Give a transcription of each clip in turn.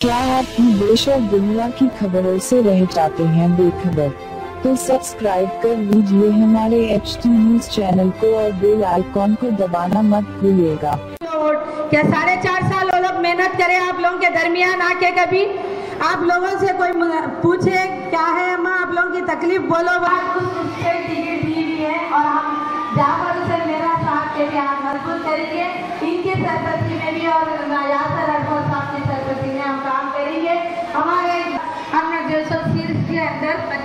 کیا آپ دیش اور دنیا کی خبروں سے رہ جاتے ہیں بے خبر؟ تو سبسکرائب کر لیجیے ہمارے ایچ ٹی نیوز چینل کو اور بیل آئیکن کو دبانا مت بھولیے گا۔ کیا سارے چار سال وہ لوگ محنت کرے آپ لوگوں کے درمیان آ کے کبھی؟ آپ لوگوں سے کوئی پوچھے کیا ہے اما؟ آپ لوگوں کی تکلیف؟ بولو بات اور ہم جا کر میرا ساتھ کے لیے آپ مضبوط کریں گے ان کے سرپرستی میں بھی اور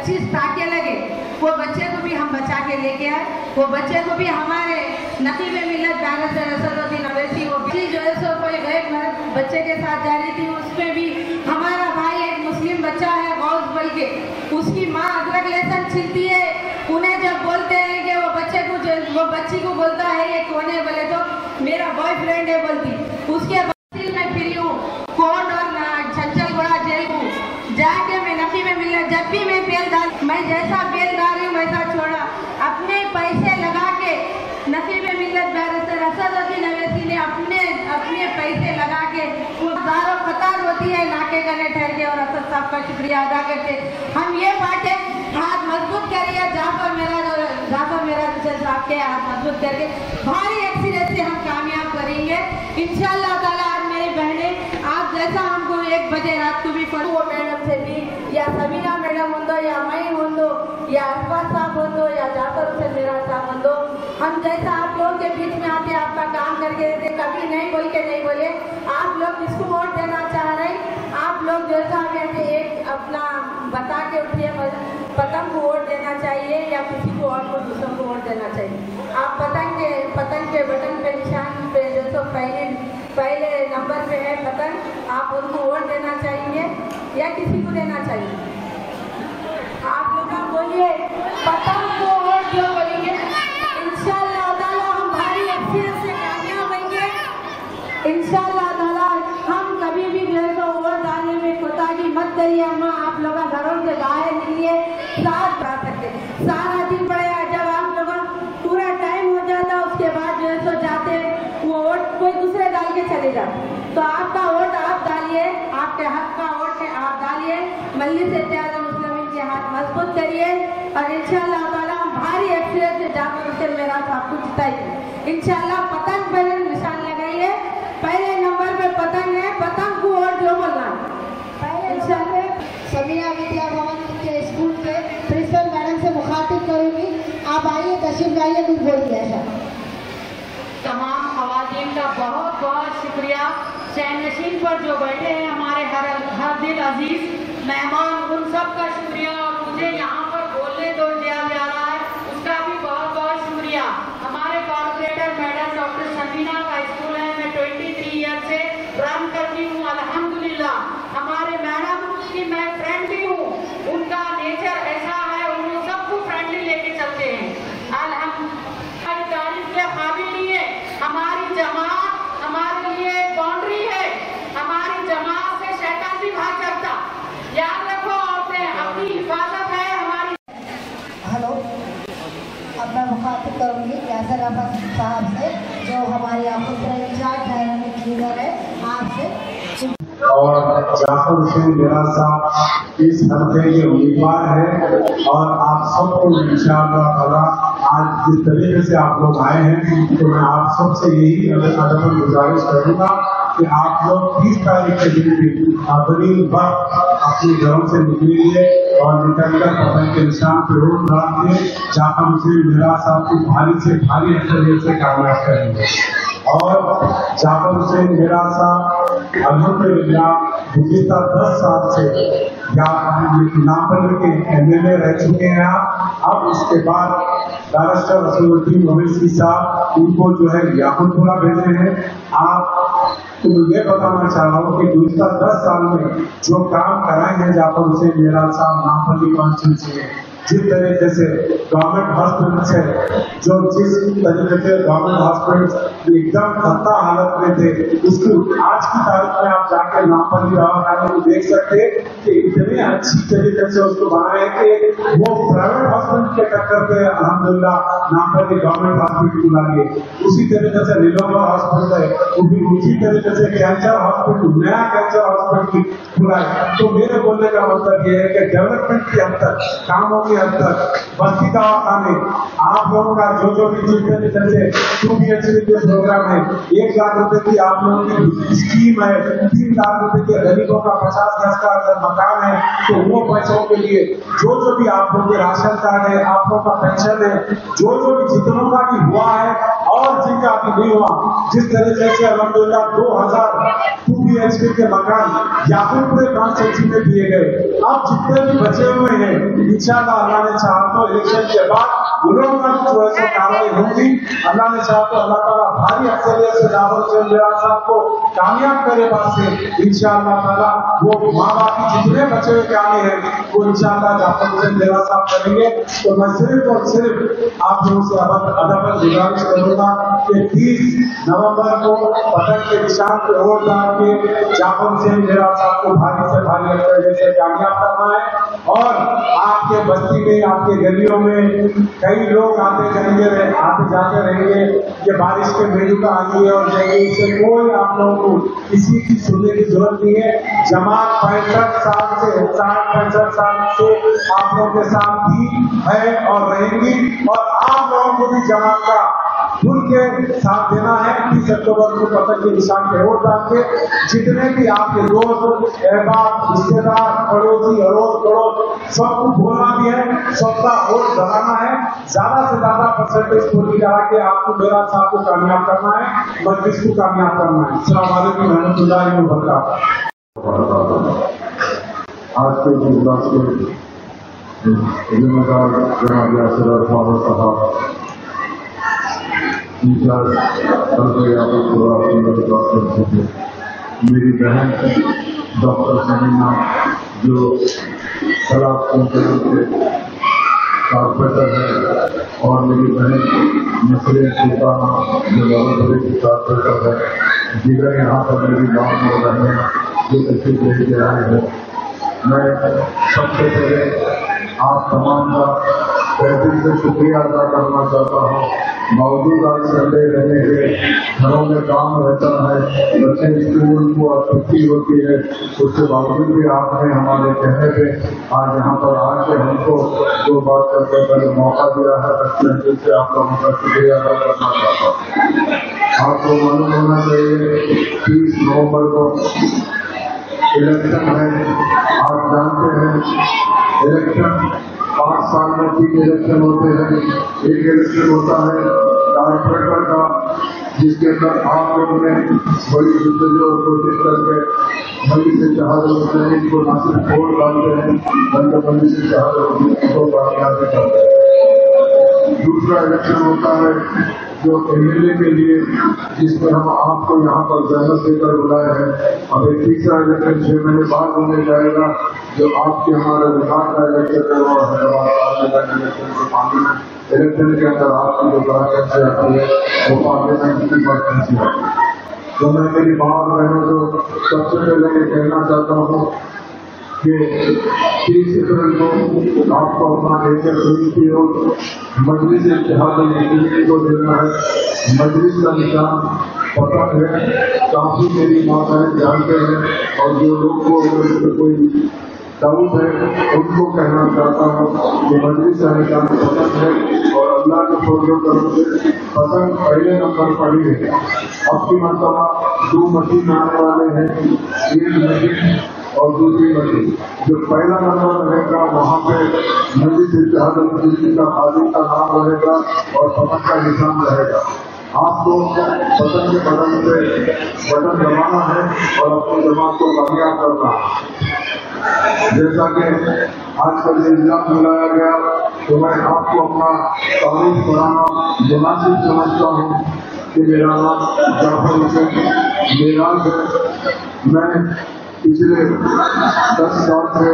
چیز تاکہ لگے۔ وہ بچے کو بھی ہم بچا کے لے کے آئے۔ وہ بچے کو بھی ہمارے نقیب ملت دارت رسل الدین اویسی، وہ بھی۔ جو ہے کوئی غیر مرد بچے کے ساتھ جاری تھی، اس پہ بھی ہمارا بھائی ایک مسلم بچہ ہے غوث بل کے۔ اس کی ماں ادرک لیسن چھلتی ہے۔ انہیں جب بولتے ہیں کہ وہ بچے کو جو وہ بچی کو بولتا ہے، یہ کونے ہے بولے تو، میرا بوائے فرینڈ ہے بولتی۔ اس کے میں جیسا بیلداری ویسا چھوڑا اپنے پیسے لگا کے نصیب ملت بیرسر اسد الدین اویسی نے اپنے اپنے پیسے لگا کے وہ دار و قطار ہوتی ہے، ناکے گنے ٹھہر کے اور اسد صاحب کا شکریہ ادا کرتے۔ ہم یہ باتیں ہاتھ مضبوط کریے جعفر میرا جعفر میرا جسد صاحب کے ہاتھ مضبوط کر کے۔ بھاری ایکسیڈنٹ سے ہم کامیاب کریں گے۔ انشاءاللہ تعالیٰ آج میری بہنیں، آپ جیسا ہم کو ایک بجے رات کو بھی پڑھو میڈم سے بھی یا سبھی یا احمد صاحب ہو تو یا جعفر حسین میرا صاحب ہو ہم جیسا آپ لوگ کے بیچ میں آتے، آپ کا کام کر کے دیتے، کبھی نہیں بول کے نہیں بولے، آپ لوگ کس کو ووٹ دینا چاہ رہے آپ لوگ جیسا کہتے ایک اپنا بتا کے اٹھیے پتنگ کو ووٹ دینا چاہیے یا کسی کو اور کو دوسروں کو ووٹ دینا چاہیے۔ آپ پتنگ کے پتنگ کے بٹن پہ، نشان پہ جو سو پہلے پہلے نمبر پہ ہے پتنگ، آپ ان کو ووٹ دینا چاہیے یا کسی کو دینا چاہیے آپ بولیے، پتہ کو اور جو بولیں ہم کبھی بھی ڈالنے میں ساتھ سکتے سارا پڑے جب آپ لوگ پورا ٹائم ہو جاتا، اس کے بعد جو ہے سو جاتے، وہ ووٹ کوئی دوسرے ڈال کے چلے جاتے۔ تو آپ کا ووٹ آپ ڈالیے، آپ کے حق کا ووٹ ہے، آپ ڈالیے۔ ملی سے تیار مضبوط کریے اور انشاءاللہ تعالی ہم بھاری اکثریت سے جا کر میں میرا آپ کو جتائیے انشاءاللہ پتنگ پر نشان لگائیے پہلے نمبر پہ پتنگ ہے پتنگ کو اور جو بولنا پہلے انشاءاللہ سمیہ ودیا بھون کے اسکول کے پرنسپل میڈم سے مخاطب کروں گی آپ آئیے تشریف لائیے کچھ بولیے تمام خواتین کا بہت بہت شکریہ چین نشین پر جو بیٹھے ہیں ہمارے ہر ہر دل عزیز مہمان ان سب کا شرافت صاحب سے جو ہمارے آپ اور جعفر حسین میرا صاحب اس حلقے کے امیدوار ہیں اور آپ سب کو ان شاء اللہ تعالیٰ آج جس طریقے سے آپ لوگ آئے ہیں تو میں آپ سب سے یہی عدم گزارش کروں گا کہ آپ لوگ تیس تاریخ کے دن بھی اپنی وقت اپنے گھروں سے نکلیے اور نکل کر پتن کے نشان پہ روز رات جہاں ہم اسے میرا صاحب کی بھاری سے بھاری اکثریت سے کامیاب کریں گے۔ اور جہاں پر اسے میرا صاحب الحمد ملیا گزشتہ دس سال سے یا ناپل کے ایم ایل اے رہ چکے ہیں اب اس کے بعد دارشتر رسول الدین مویشی صاحب ان کو جو ہے یاقت پورا بھیجے ہیں۔ آپ تو یہ بتانا چاہ رہا ہوں کہ گزشتہ دس سال میں جو کام کرائے ہیں جعفر حسین میرا صاحب نام پلی کانسٹیچوئنسی جس طریقے سے گورنمنٹ ہاسپٹلس ہے جو جس طریقے سے گورنمنٹ ہاسپٹل ایک دم خطہ حالت میں تھے، اس کی آج کی تاریخ میں آپ جا کے لاپرواہی دواخانے کو دیکھ سکتے کہ اتنے اچھی طریقے سے اس کو بنائے کہ وہ پرائیویٹ ہاسپٹل کے ٹکر پہ الحمد للہ نام نامپلی گورنمنٹ ہاسپٹل بنا لیے اسی طریقے سے نیلوبر ہاسپٹل ہے، وہ بھی اسی طریقے سے کینسر ہاسپٹل نیا کینسر ہاسپٹل کھلا ہے تو میرے بولنے کا مطلب یہ ہے کہ ڈیولپمنٹ کے اندر کام ہوگا کے اندر بستی کا میں آپ لوگوں کا جو جو بھی چلتے چلتے two B H K program ہے। ایک لاکھ روپے کی آپ لوگوں کی اسکیم ہے، تین لاکھ روپے کے غریبوں کا پچاس گز کا اگر مکان ہے، تو وہ پیسوں کے لیے جو جو بھی آپ لوگوں کے راشن کارڈ ہے آپ لوگوں کا پینشن ہے، جو جو بھی جتنوں کا بھی ہوا ہے اور جی جن کا بھی نہیں ہوا۔ جس طریقے سے الحمدللہ دو ہزار ٹو بی ایچ پی کے مکان یا پورے کانسٹیچی میں دیے گئے۔ اب جتنے بھی بچے ہوئے ہیں، انشاءاللہ اللہ نے چاہا تو الیکشن کے بعد کاروائی ہوگی اللہ نے چاہا اللہ تعالیٰ اکثریت سے کامیاب کرے بات ان شاء اللہ تعالیٰ وہ ماں باپ کی جتنے بچے ہوئے کامے ہیں وہ ان شاء اللہ جعفر حسین دیرا صاحب کریں گے تو میں صرف اور صرف آپ لوگوں سے ادا پر گزارش کروں گا کہ تیس نومبر کو پتنگ کے نشان پہ روڈ ڈال کے جعفر حسین دیرا صاحب کو بھاری سے بھاری اکثریت سے کامیاب کرنا ہے اور آپ کے بستی میں، آپ کے گلیوں میں کئی لوگ آتے جائیں گے آتے جاتے رہیں گے یہ بارش کے میڈوکا آئی ہے اور اس سے کوئی آپ لوگوں کو کسی کی سننے کی ضرورت نہیں ہے۔ جماعت پینسٹھ سال سے ساٹھ پینسٹھ سال سے آپ لوگوں کے ساتھ بھی ہے اور رہیں گی۔ اور آپ لوگوں کو بھی جماعت کا ان کے ساتھ دینا ہے تیس اکتوبر کو پتہ کے نشان پہ ووٹ ڈال کے جتنے بھی آپ کے دوست، احباب رشتے دار، پڑوسی اڑوس پڑوس، سب کو بولنا بھی ہے، سب کا ووٹ ڈرانا ہے۔ زیادہ سے زیادہ پرسنٹیج کو لے ڈرا کے آپ کو میرا ساتھ کو کامیاب کرنا ہے، مجلس کو کامیاب کرنا ہے۔ السلام علیکم رحمۃ اللہ وبرکاتہ۔ آج کے اجلاس کے ذمہ دار جناب یاسر صاحب میری بہن ڈاکٹر سمینا، جو شراب کمپنی کارپیٹر ہے اور میری بہن مسلم سلطانہ، جو لال کی کارپیٹر ہے دیگر یہاں پر میری گاؤں میں رہے ہیں، جو کسی لے کے آئے ہیں۔ میں سب سے پہلے آپ تمام کا تحریر سے شکریہ ادا کرنا چاہتا ہوں۔ موجودہ چلے رہنے ہیں گھروں میں کام رہتا ہے، بچے اسکول کو چھٹی ہوتی ہے، اس کے باوجود بھی آپ نے ہمارے کہنے پہ آج یہاں پر آ کے ہم کو جو بات کرتے پہلے موقع دیا ہے سے آپ کا موقع شکریہ ادا کرنا چاہتا ہوں۔ آپ کو معلوم ہونا چاہیے، تیس نومبر کو الیکشن ہے، آپ جانتے ہیں، الیکشن پانچ سال میں تین الیکشن ہوتے ہیں۔ ایک الیکشن ہوتا ہے کارپوریٹر کا، جس کے اندر آپ لوگوں نے بڑی جدوجہد اور کوشش کر کے بندی سے چہاز ہوتے ہیں، ان کو نہ صرف ووٹ ڈالتے ہیں، بلکہ بندی سے چار ہوتے ہیں، ان کو کرتے ہیں۔ دوسرا الیکشن ہوتا ہے جو ایم ایل اے کے لیے جس پر ہم آپ کو یہاں پر زحمت دے کر بلایا ہے ابھی ایک تیسرا الیکشن چھ مہینے بعد ہونے جائے گا، جو آپ کے ہمارے بہار کا الیکشن ہے اور حیدرآباد کا الیکشن کے پانی میں الیکشن کے اندر آپ کی جو براہ رکھتی ہے، وہ پارلیمنٹ کی ویکنسی ہے۔ تو میں میری باہر بہنوں کو سب سے پہلے یہ کہنا چاہتا ہوں کہ کو آپ کو اپنا لیکر ہوئی اور مجلس اتحاد کو دینا ہے مجلس کا نظام پتہ ہے کافی میری ماں بہن جانتے ہیں اور جو لوگ کو کوئی دعوت ہے ان کو کہنا چاہتا ہوں کہ مجلس کا نظام پسند ہے اور اللہ کے فوجوں کا پسند پہلے نمبر پر ہی ہے اب کی مرتبہ دو مشین آنے والے ہیں ایک مشین اور دوسری ندی جو پہلا نمبر رہے گا، وہاں پہ مسجد شہادت مسجد کا خالد کا نام رہے گا اور پتنگ کا نشان رہے گا۔ آپ کو پتنگ کے بدن سے بدن جمانا ہے اور اپنے جماعت کو کامیاب کرنا ہے۔ جیسا کہ آج کل یہ الزام لگایا گیا، تو میں آپ کو اپنا تعریف بنانا مناسب سمجھتا ہوں کہ میرا نام جعفر حسین میرا میں پچھلے دس سال سے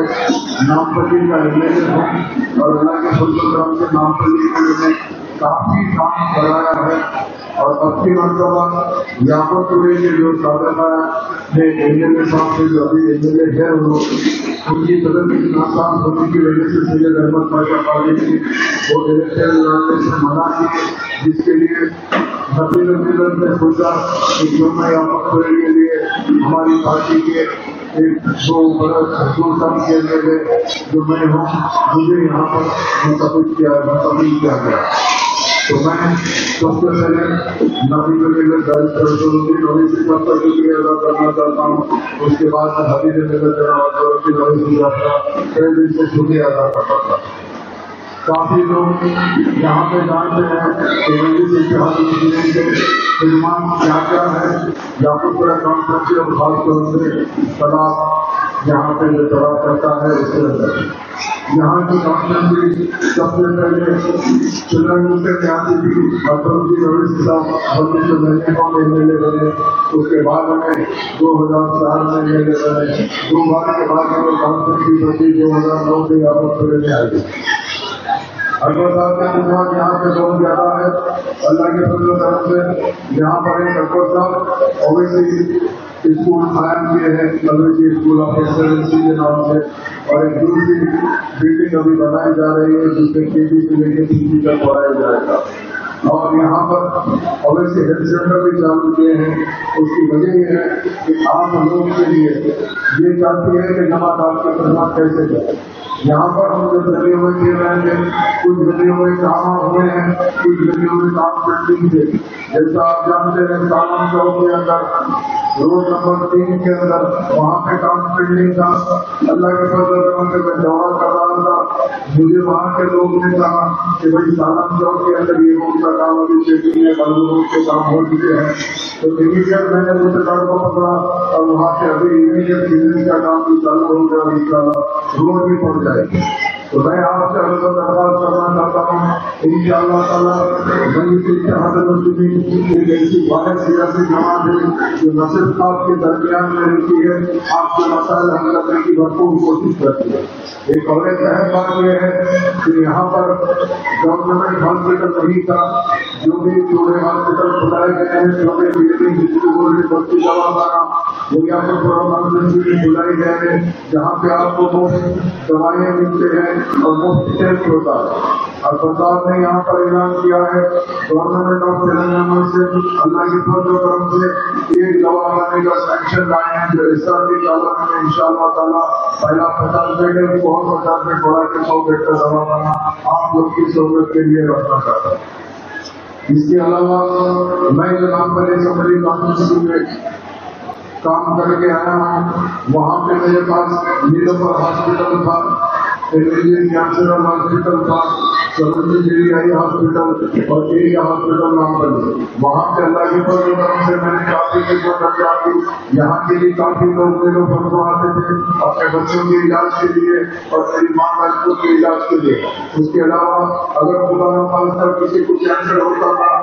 نام پلی کا ایم ایل اے ہوں اور اللہ کے فضل کرم سے نام پلی کے لیے کافی کام کرایا ہے اور اب کی مرتبہ یاقوب ٹوڈے کے جو سابقہ نے ایم ایل اے صاحب سے جو ابھی ایم ایل اے ہے وہ ان کی طرف ناکام ہونے کی وجہ سے سید احمد پاشا پالی کی وہ الیکشن لڑنے سے منع کی، جس کے لیے نبی نبی نے سوچا کہ جو میں یاقوب ٹوڈے کے لیے ہماری پارٹی کے ایک دو برس دو سال کے ایم ایل جو میں ہوں مجھے یہاں پر منتخب کیا منتقل کیا گیا تو میں سب سے پہلے نبی کے لیے درج رسول نبی سے سب کا شکریہ ادا کرنا چاہتا ہوں۔ اس کے بعد میں حبیب میرے جناب کی نبی سے اپنا کئی سے شکریہ ادا کرتا تھا کافی لوگ یہاں پہ جانتے ہیں کہ نبی اتحاد مسلم کے علمان کیا کیا ہے یا پھر پورا کانفرنس اور خاص طور سے طلاق یہاں پہ جو طلاق کرتا ہے، اس کے اندر۔ یہاں کی کانفرنس سب سے پہلے چلڈرن ملک میں آتی تھی ڈاکٹر جی روی صاحب بلکہ سے مہینے کو ایم ایل اے بنے اس کے بعد ہمیں دو ہزار چار میں ایم ایل اے بنے دو بار کے بعد ہمیں کانفرنس کی ہوتی دو ہزار نو کے یہاں پر میں آئی۔ اگر صاحب کا نظام یہاں پہ بہت زیادہ ہے اللہ کے فضل و کرم سے یہاں پر ایک اکبر صاحب اوبیسی اسکول قائم کیے ہیں۔ اویسی اسکول آف ایکسلنسی کے نام سے اور ایک دوسری بلڈنگ ابھی بنائی جا رہی ہے، جس میں کے جی سے لے کے سی جی تک پڑھایا جائے گا۔ اور یہاں پر اویسی ہیلتھ سینٹر بھی چالو کیے ہیں۔ اس کی وجہ یہ ہے کہ عام لوگوں کے لیے یہ چاہتی ہے کہ نماز آپ کی خدمات کیسے جائے۔ یہاں پر ہم جو لگے ہوئے دے رہے ہیں، کچھ لگے ہوئے کام ہوئے ہیں، کچھ لگے ہوئے کام کرتے تھے جیسا آپ جانتے ہیں سالم چوک کے اندر روڈ نمبر تین کے اندر وہاں پہ کام پینڈنگ تھا اللہ کے فضل کرم سے میں دورہ کر رہا تھا مجھے وہاں کے لوگ نے کہا کہ بھائی سالم چوک کے اندر یہ روڈ کا کام ابھی چیکنگ میں بلو روڈ کے کام ہو چکے ہیں تو امیڈیٹ میں نے روڈ کارڈ کو پکڑا اور وہاں سے ابھی امیڈیٹ بزنس کا کام بھی چالو ہو گیا ان شاء اللہ روڈ بھی پڑ جائے گی تو میں آپ سے اللہ درخواست کرنا چاہتا ہوں ان شاء اللہ تعالیٰ میں ایک ایسی واحد سیاسی جماعت ہے جو نصر صاحب کے درمیان میں رہتی ہے۔ آپ کے مسائل حل کرنے کی بھرپور کوشش کرتی ہے۔ ایک اور ایک اہم بات یہ ہے کہ یہاں پر گورنمنٹ ہاسپٹل نہیں تھا، جو بھی جوڑے ہاسپٹل کھلائے گئے ہیں چھوٹے بلڈنگ بستی دوا وہ یہاں پر پروگرام میں گئے ہیں، جہاں پہ آپ کو مفت دوائیں ملتے ہیں اور مفت ٹیسٹ ہوتا ہے اور سرکار نے یہاں پر اعلان کیا ہے گورنمنٹ آف تلنگانہ سے اللہ کی فضل و کرم سے ایک دوا لانے کا سینکشن لائے ہیں، جو اس سال کی تعلق میں ان شاء اللہ تعالیٰ پہلا پچاس بیڈ ہے بہت پچاس بیڈ بڑھا کے سو بیڈ کا دوا لانا آپ لوگ کی سہولت کے لیے رکھنا چاہتا ہوں۔ اس کے علاوہ میں جناب پر اسمبلی کانفرنس میں کام کر کے آیا ہوں۔ وہاں پہ میرے پاس نیلوفر ہاسپٹل تھا۔ انڈین کینسر ہاسپٹل تھا سرونی ڈیری آئی ہاسپٹل اور ایریا ہاسپٹل نام پر وہاں پہ اللہ کی فضل کرم سے میں نے کافی چیزوں کر کی یہاں کے لیے کافی لوگ میرے پر آتے تھے، اپنے بچوں کے علاج کے لیے اور میری ماں بچوں کے علاج کے لیے۔ اس کے علاوہ اگر خدا نہ خاص کسی کو کینسر ہوتا تھا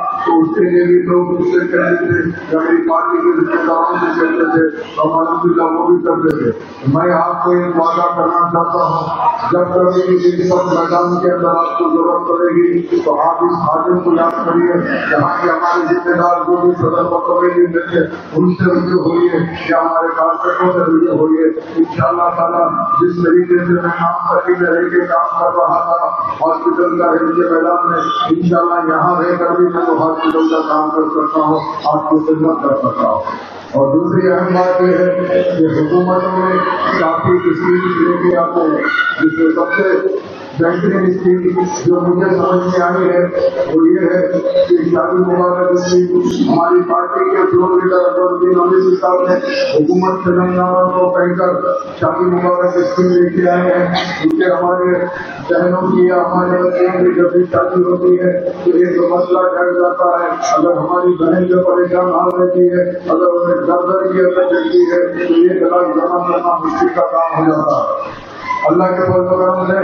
کے لیے بھی لوگ مجھ سے کہتے تھے یا پارٹی کے رشتے داروں سے کہتے تھے اور الحمد للہ وہ بھی کرتے تھے۔ میں آپ کو ایک وعدہ کرنا چاہتا ہوں، جب کبھی کسی سب میدان کے اندر آپ کو ضرورت پڑے گی، تو آپ اس حاضر کو یاد کریے جہاں کے ہمارے ذمہ دار جو بھی صدر مکمل دن تھے ان سے رجوع ہوئیے، یا ہمارے کارپوریٹوں سے رجوع ہوئیے۔ ان شاء اللہ تعالیٰ، جس طریقے سے میں کام کرنے میں رہ کے کام کر رہا تھا، ہاسپٹل کا ریل میدان میں ان شاء اللہ یہاں رہ کر بھی میں ہاسپٹل کا کام کر سکتا ہوں، آپ کو خدمت کر سکتا ہوں۔ اور دوسری اہم بات یہ ہے کہ حکومتوں نے کافی اسکیم لے کے آپ کو، جس میں سب سے بہترین اسکیم جو مجھے سمجھ میں آئی ہے، وہ یہ ہے کہ شادی مبارک اسکیم ہماری پارٹی کے floor leader Akbaruddin sahab نے حکومت تلنگانہ کو کہہ کر شادی مبارک اسکیم لے کے آئے ہیں۔ ان کے ہمارے بہنوں کی یا ہمارے بچوں کی جب بھی شادی ہوتی ہے، تو ایک مسئلہ ٹھہر جاتا ہے۔ اگر ہماری بہن جو پریشان حال رہتی ہے، اگر انہیں در در کی اثر دیتی ہے، تو یہ گلا جمع کرنا مشکل کا کام ہو جاتا ہے۔ اللہ کے فضل و کرم سے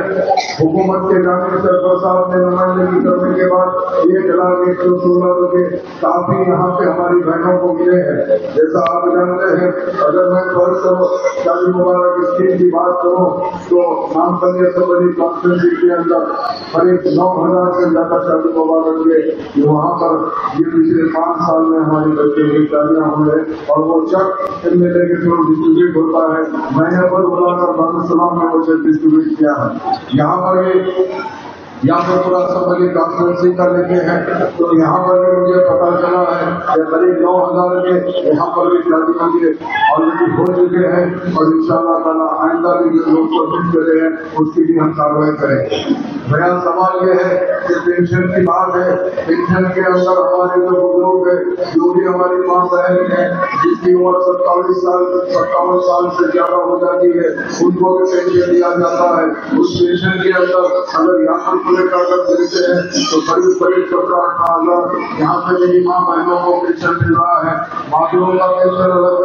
حکومت کے جانب سے صاحب نے نمائندگی کرنے کے بعد ایک لاکھ ایک سو سولہ روپے کافی یہاں پہ ہماری بہنوں کو ملے ہیں۔ جیسا آپ جانتے ہیں، اگر میں فرض کروں شادی مبارک اسکیم کی بات کروں، تو نام بندی اسمبلی کانفرنس کے اندر قریب نو ہزار سے زیادہ شادی مبارک ہوئے وہاں پر یہ پچھلے پانچ سال میں ہماری بچے کی شادیاں ہوئے اور وہ چک ایم ایل اے کے تھرو ڈسٹریبیوٹ ہوتا ہے۔ میں نے پر بلا کر بند سلام میں اسے ڈسٹریبیوٹ کیا ہے یہاں پر یہ یہاں پر پورا اسمبلی کانفرنسنگ کر لیتے ہیں۔ تو یہاں پر بھی مجھے پتا چلا ہے کہ قریب نو ہزار کے یہاں پر بھی شادی ہوگی آلریڈی ہو چکے ہیں اور ان شاء اللہ تعالیٰ آئندہ بھی جو لوگ سبمٹ کرے ہیں، اس کی بھی ہم کاروائی کریں میرا سوال یہ ہے کہ پینشن کی بات ہے پینشن کے اندر ہمارے جو بزرگ ہے جو بھی ہماری ماں بہن ہے جس کی عمر ستالیس سال، ستاون سال سے زیادہ ہو جاتی ہے، ان کو بھی پینشن دیا جاتا ہے۔ اس پینشن کے اندر اگر یہاں پر پورے تو قریب قریب سرکار کا ہزار یہاں پہ میری ماں بہنوں کو پیچھے مل رہا ہے۔ ماں کا پینشن الگ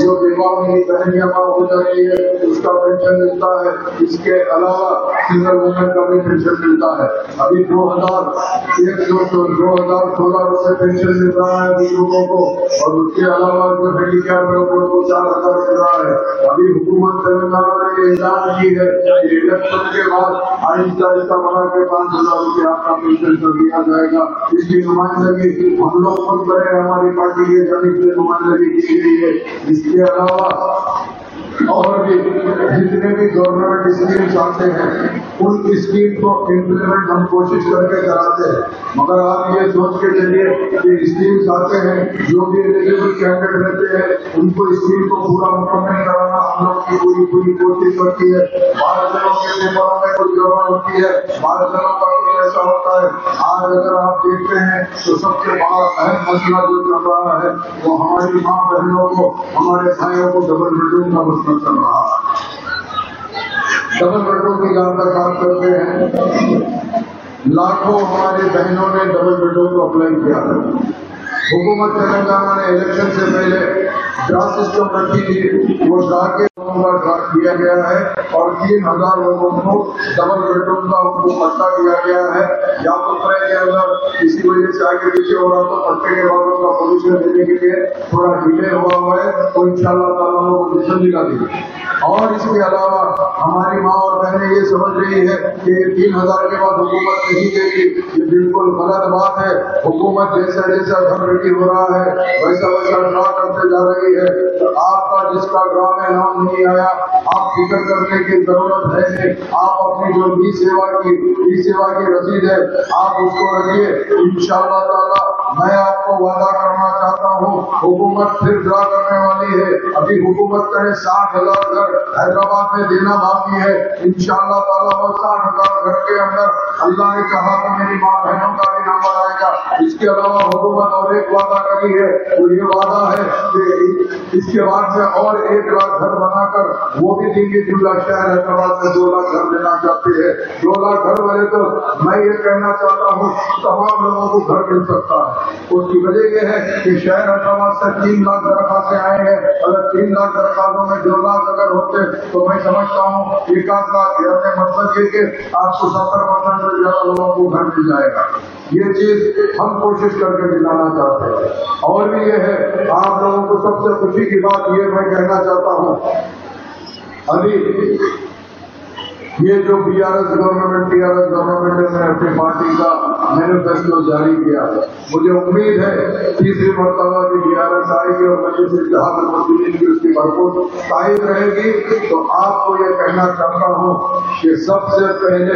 جو بیمہ میری بہن یا ماں ہو جاتی ہے اس کا پینشن ملتا ہے۔ اس کے علاوہ سنگل وومن کا بھی پینشن ملتا ہے۔ ابھی دو ہزار ایک سو دو ہزار سولہ روپے پینشن مل رہا ہے بزرگوں کو۔ اور اس کے علاوہ جو ہینڈی کیپ ہے ان کو چار ہزار مل رہا ہے۔ ابھی حکومت تلنگانہ نے یہ اعلان کی ہے کہ الیکشن کے بعد آہستہ آہستہ بڑھا کے پانچ ہزار روپے آپ کا پینشن کر دیا جائے گا۔ اس کی نمائندگی ہم لوگ خود کرے ہماری پارٹی کی جانب سے نمائندگی کی گئی ہے۔ اس کے علاوہ اور بھی جتنے بھی گورنمنٹ اسکیمس آتے ہیں، ان اسکیم کو امپلیمنٹ ہم کوشش کر کے کراتے ہیں۔ مگر آپ یہ سوچ کے چلیے کہ اسکیمس آتے ہیں، جو بھی ایلیجیبل کینڈیڈیٹ رہتے ہیں، ان کو اسکیم کو پورا مکمل کرانا ہم لوگ کی پوری پوری کوشش ہوتی ہے۔ بارہ دنوں کے پیپروں میں کوئی گڑبڑ ہوتی ہے بارہ دنوں کا ایسا ہوتا ہے۔ آج اگر آپ دیکھتے ہیں تو سب سے بڑا اہم مسئلہ جو چل رہا ہے، وہ ہماری ماں بہنوں کو، ہمارے بھائیوں کو ڈبل بیڈروم کا مسئلہ چل رہا ہے۔ ڈبل بیڈروم کی جہاں تک کرتے ہیں، لاکھوں ہماری بہنوں نے ڈبل بیڈروم کو اپلائی کیا۔ ہے حکومت تلنگانہ نے الیکشن سے پہلے ڈرا سسٹم رکھی تھی، وہ ڈرا کے لوگوں کا ڈرا کیا گیا ہے اور تین ہزار لوگوں کو ڈبل بیڈروم کا ان کو پٹا دیا گیا ہے۔ یا تو طرح کے اندر اسی وجہ سے آگے پیچھے ہو رہا تو پٹے کے بعد ان کا پولوشن دینے کے لیے تھوڑا ڈیلے ہوا ہوا ہے۔ تو ان شاء اللہ تعالیٰ وہ پوزیشن دکھا دیں گے اور اس کے علاوہ ہماری ماں اور بہنیں یہ سمجھ رہی ہے کہ تین ہزار کے بعد حکومت نہیں دے گی، یہ بالکل غلط بات ہے۔ حکومت جیسا جیسا گھر ہو رہا ہے، ویسا ویسا ڈرا کرتے جا رہی ہے۔ تو آپ کا جس کا ڈرا میں نام نہیں آیا، آپ فکر کرنے کی ضرورت ہے نہیں آپ اپنی جو بی سیوا کی، بی سیوا کی رسید ہے، آپ اس کو رکھیے۔ ان شاء اللہ تعالیٰ میں آپ کو وعدہ کرنا چاہتا ہوں، حکومت پھر ڈرا کرنے والی ہے۔ ابھی حکومت کرے ساٹھ ہزار گھر حیدرآباد میں دینا باقی ہے۔ ان شاء اللہ تعالیٰ وہ ساٹھ ہزار گھر کے اندر اللہ نے کہا تو میری ماں بہنوں کا بھی نام آئے گا۔ اس کے علاوہ حکومت اور ایک وعدہ کری ہے۔ وہ یہ وعدہ ہے کہ اس کے بعد سے اور ایک لاکھ گھر بنا کر وہ بھی دیں گے۔ جملہ شہر حیدرآباد میں دو لاکھ گھر دینا چاہتے ہیں۔ دو لاکھ گھر والے تو میں یہ کہنا چاہتا ہوں، تمام لوگوں کو گھر مل سکتا ہے۔ اس کی وجہ یہ ہے کہ شہر حیدرآباد سے تین لاکھ درخواستیں آئے ہیں۔ اگر تین لاکھ درخواستوں میں دو لاکھ اگر ہوتے تو میں سمجھتا ہوں ایک آدھ لاکھ گھر میں مطلب یہ کہ آپ کو ستر پرسینٹ سے زیادہ لوگوں کو گھر مل جائے گا۔ یہ چیز ہم کوشش کر کے دلانا چاہتے ہیں۔ اور بھی یہ ہے، آپ لوگوں کو سب سے خوشی کی بات یہ میں کہنا چاہتا ہوں۔ ابھی یہ جو B R S government T R S government نے اپنی پارٹی کا مینیفیسٹو جاری کیا۔ مجھے امید ہے تیسری مرتبہ کی بی آئے گی اور مجھے سے جہاں مسلم کی اس کی بھرپور تائید رہے گی۔ تو آپ کو یہ کہنا چاہتا ہوں کہ سب سے پہلے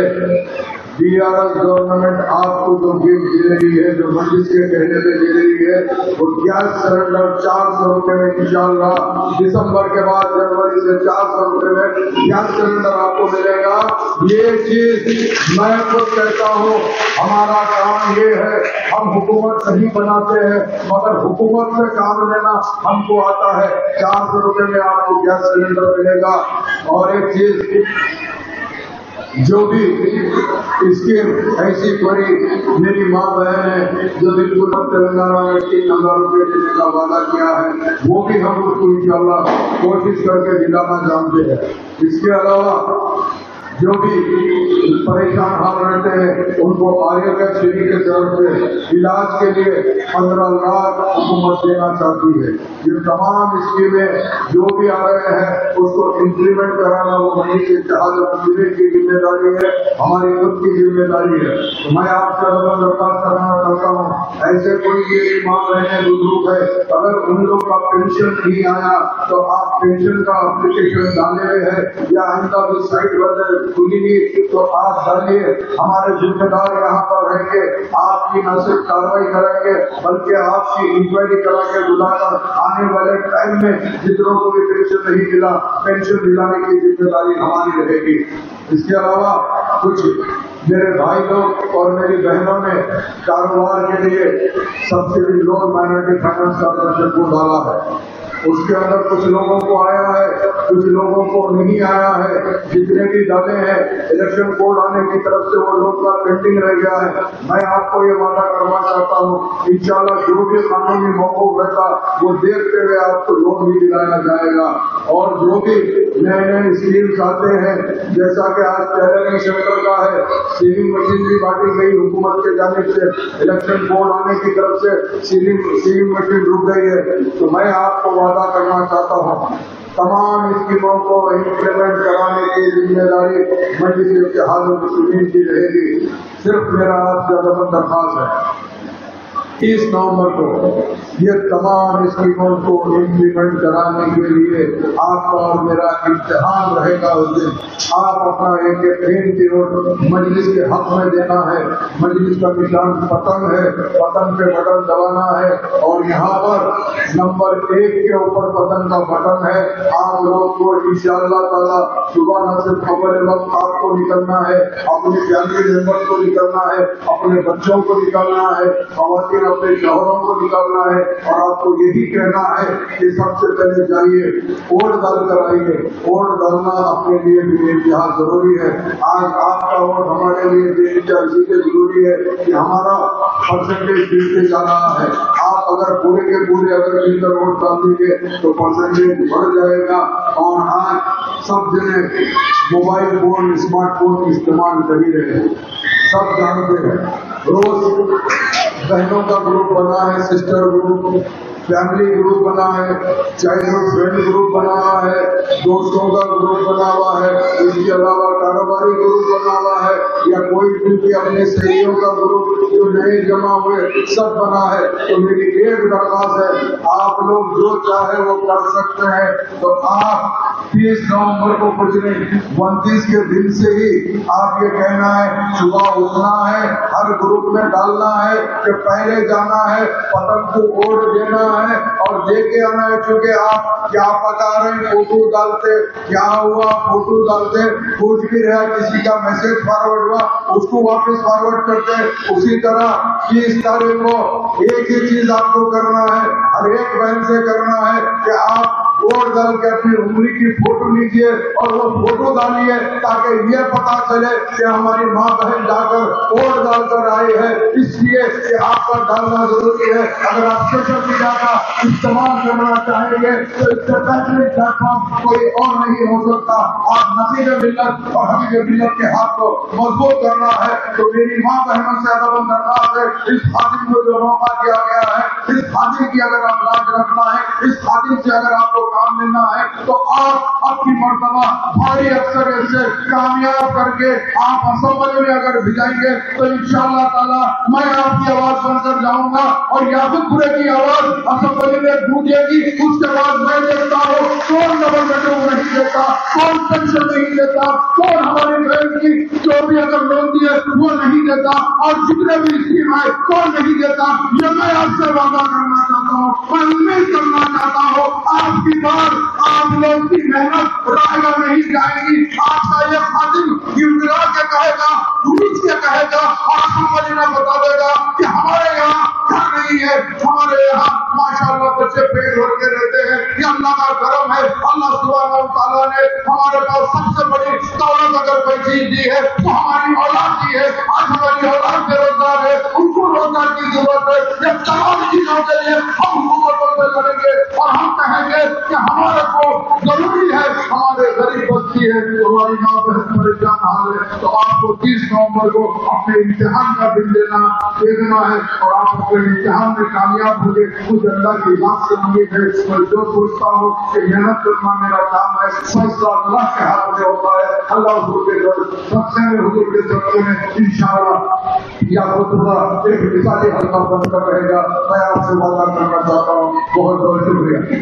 بی آر ایس گورنمنٹ آپ کو جو گفٹ دے رہی ہے، جو مجلس کے کہنے پہ دے رہی ہے، وہ گیس سلنڈر چار سو روپے میں انشاءاللہ دسمبر کے بعد جنوری سے چار سو روپے میں گیس سلنڈر آپ کو ملے گا۔ یہ چیز میں خود کہتا ہوں، ہمارا کام یہ ہے، ہم حکومت نہیں بناتے ہیں، مگر حکومت سے کام لینا ہم کو آتا ہے۔ چار سو روپے میں آپ کو گیس سلنڈر ملے گا۔ اور ایک چیز جو بھی اس کی ایسی کوئی میری ماں بہن ہے جو بالکل تلنگانہ میں تین ہزار روپئے دینے کا وعدہ کیا ہے، وہ بھی ہم اس کو انشاءاللہ کوشش کر کے دلانا جانتے ہیں۔ اس کے علاوہ جو بھی پریشان حال رہتے ہیں، ان کو آریہ کا شری کے طرف سے علاج کے لیے پندرہ لاکھ حکومت دینا چاہتی ہے۔ یہ تمام اسکیمیں جو بھی آ رہے ہیں، اس کو امپلیمنٹ کرانا وہ وہیں کے اتحاد مسلم کی ذمہ داری ہے، ہماری خود کی ذمہ داری ہے۔ میں آپ سے اگر درخواست کرنا چاہتا ہوں، ایسے کوئی یہ ماں بہنیں بزرگ ہے، اگر ان لوگ کا پینشن نہیں آیا تو آپ پینشن کا اپلیکیشن ڈالے ہوئے ہیں یا ان کا بھی سائٹ بندر کھلی ہوئی تو آپ ڈالیے ہمارے ذمہ دار یہاں پر رہیں گے، آپ کی نہ صرف کاروائی کریں گے، بلکہ آپ کی انکوائری کرا کے بلا کر آنے والے ٹائم میں جتنوں کو بھی پینشن نہیں ملا پینشن دلانے کی ذمہ داری ہماری رہے گی۔ اس کے علاوہ کچھ میرے بھائی لوگ اور میری بہنوں نے کاروبار کے لیے subsidy loan minority finance corporation کو ڈالا ہے۔ اس کے اندر کچھ لوگوں کو آیا ہے، کچھ لوگوں کو نہیں آیا ہے۔ جتنے بھی ڈالے ہیں، الیکشن کوڈ آنے کی طرف سے وہ لوگ کا پینڈنگ رہ گیا ہے۔ میں آپ کو یہ وعدہ کرنا چاہتا ہوں، انشاءاللہ جو بھی قانونی موقع رہتا وہ دیکھتے ہوئے آپ کو لون بھی دلایا جائے گا۔ اور جو بھی نئے نئے اسکیمس آتے ہیں، جیسا کہ آج پہلے سینٹر کا ہے سیلنگ مشین بھی بانٹی گئی حکومت کے جانب سے الیکشن کوڈ آنے کی طرف سے سیلنگ سیلنگ مشین رک گئی ہے۔ تو میں آپ کو وعدہ کرنا چاہتا ہوں، تمام اسکیموں کو امپلیمنٹ کرانے کی ذمہ داری مجلس اتحاد المسلمین کی رہے گی۔ صرف میرا آپ سے ادب درخواست ہے۔ تیس نومبر کو یہ تمام اسکیموں کو امپلیمنٹ کرانے کے لیے آپ کا اور میرا امتحان رہے گا اس دن۔ آپ اپنا ایک قیمتی ووٹ مجلس کے حق میں دینا ہے۔ مجلس کا نشان پتنگ ہے۔ پتنگ پہ بٹن دبانا ہے۔ اور یہاں پر نمبر ایک کے اوپر پتنگ کا بٹن ہے۔ آپ لوگ کو ان شاء اللہ تعالیٰ صبح نہ صرف خبر وقت آپ کو نکلنا ہے اپنے فیملی ممبر کو نکلنا ہے، اپنے بچوں کو نکالنا ہے، خواتین اپنے شوہروں کو نکالنا ہے اور آپ کو یہی کہنا ہے کہ سب سے پہلے جائیے، ووٹ ڈال کر آئیے۔ ووٹ ڈالنا اپنے لیے بھی انتہا ضروری ہے۔ آج آپ کا ووٹ ہمارے لیے بے انتہا اسی لیے ضروری ہے کہ ہمارا پرسنٹیج بڑھتے جا رہا ہے۔ آپ اگر پورے کے پورے اگر مل کر ووٹ ڈال دیں گے تو پرسنٹیج بڑھ جائے گا۔ اور آج سب جنے موبائل فون اسمارٹ فون استعمال کر ہی رہے ہیں۔ سب جانتے ہیں۔ روز بہنوں کا گروپ بنا ہے سسٹر گروپ فیملی گروپ بنا ہے چائلڈ فرینڈ گروپ بنا ہوا ہے، دوستوں کا گروپ بنا ہوا ہے، اس کے علاوہ کاروباری گروپ بنا ہوا ہے، یا کوئی بھی اپنے سہیلیوں کا گروپ جو نئے جمع ہوئے سب بنا ہے، تو میری ایک درخواست ہے، آپ لوگ جو چاہے وہ کر سکتے ہیں۔ تو آپ تیس نومبر کو کچھ نہیں انتیس کے دن سے ہی آپ یہ کہنا ہے، صبح اٹھنا ہے، ہر گروپ میں ڈالنا ہے کہ پہلے جانا ہے، پتنگ کو ووٹ دینا ہے اور لے کے آنا ہے کیونکہ آپ کیا پتا رہے فوٹو ڈالتے کیا ہوا فوٹو ڈالتے کچھ بھی رہا کسی کا میسج فارورڈ ہوا، اس کو واپس فارورڈ کرتے اسی طرح تیس تاریخ کو ایک ہی چیز آپ کو کرنا ہے ہر ایک بہن سے کرنا ہے کہ آپ ووٹ ڈال کے اپنی انگلی کی فوٹو لیجیے اور وہ فوٹو ڈالیے تاکہ یہ پتا چلے کہ ہماری ماں بہن جا کر ووٹ ڈال کر آئی ہے۔ اس لیے کہ آپ کا ڈالنا ضروری ہے۔ اگر آپ سوشل میڈیا کا استعمال کرنا چاہیں گے تو اس سے بہترین پلیٹ فارم کوئی اور نہیں ہو سکتا۔ آپ نصیب ملت اور حبیب ملت کے ہاتھ کو مضبوط کرنا ہے۔ تو میری ماں بہنوں سے ادب درخواست ہے۔ اس خادم کو جو موقع دیا گیا ہے، اس خادم کی اگر آپ لاج رکھنا ہے، اس خادم سے اگر آپ کو کام لینا ہے، تو آپ اپنی مرتبہ بھاری اکثر سے کامیاب کر کے آپ اسمبلی میں اگر بھجائیں گے، تو انشاءاللہ تعالی میں آپ کی آواز بن کر جاؤں گا اور یاسر پورے کی آواز اسمبلی میں گونجے گی۔ اس کے بعد میں دیکھتا ہوں کون ڈبل بیڈروم نہیں دیتا، کون پینشن نہیں دیتا، کون ہماری بہن کی جو بھی اگر لون دیے وہ نہیں دیتا اور جتنے بھی اسکیم آئے کون نہیں دیتا، یہ میں آپ سے وعدہ کرنا چاہتا ہوں۔ ہو تعمیر کرنا چاہتا ہوں آپ کی بات آپ لوگ کی محنت رائے نہیں جائے گی آپ کا یہ خادم گرگرا کے کہے گا گھوس کے کہے گا اور مدینہ بتا دے گا کہ ہمارے یہاں گھر نہیں ہے ہمارے یہاں ماشاء اللہ بچے پیڑ بھر کے رہتے ہیں یہ اللہ کا کرم ہے اللہ سبحانہ و تعالیٰ نے ہمارے پاس سب سے بڑی دولت اگر کوئی چیز دی ہے تو ہماری اولاد دی ہے آج ہماری اولاد بے روزگار ہے ان کو روزگار کی ضرورت ہے یہ تمام چیزوں کے لیے کہ ہمارے کو ضروری ہے ہمارے غریب بچی ہے ہماری نو بہت پریشان حال ہے، تو آپ کو تیس نومبر کو اپنے امتحان کا دن لینا دیکھنا ہے اور آپ اپنے امتحان میں کامیاب ہوں گے۔ خود اللہ کی بات سے امید ہے میں جو سوچتا ہوں کہ محنت کرنا میرا کام ہے، فیصلہ اللہ کے ہاتھ میں ہوتا ہے۔ اللہ حضور کے گھر، سب سے حضور کے سب میں ان شاء اللہ یا خطبہ ایک مثالی حلقہ بن کر رہے گا۔ میں آپ سے وعدہ کرنا چاہتا ہوں۔ بہت بہت شکریہ۔